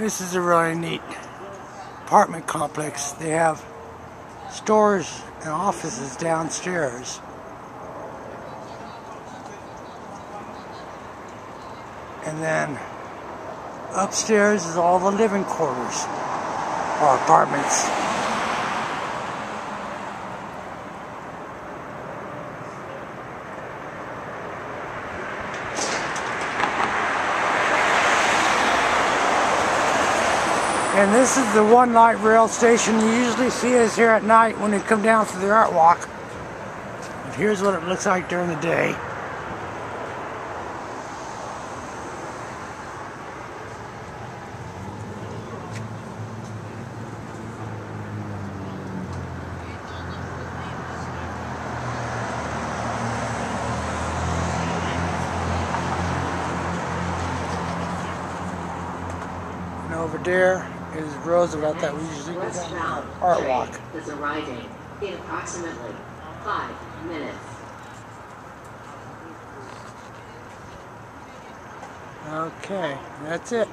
This is a really neat apartment complex. They have stores and offices downstairs. And then upstairs is all the living quarters or apartments. And this is the one light rail station you usually see us here at night when you come down for the art walk. But here's what it looks like during the day. And over there is Roosevelt that we usually art walk. is arriving in approximately five minutes. Okay, that's it.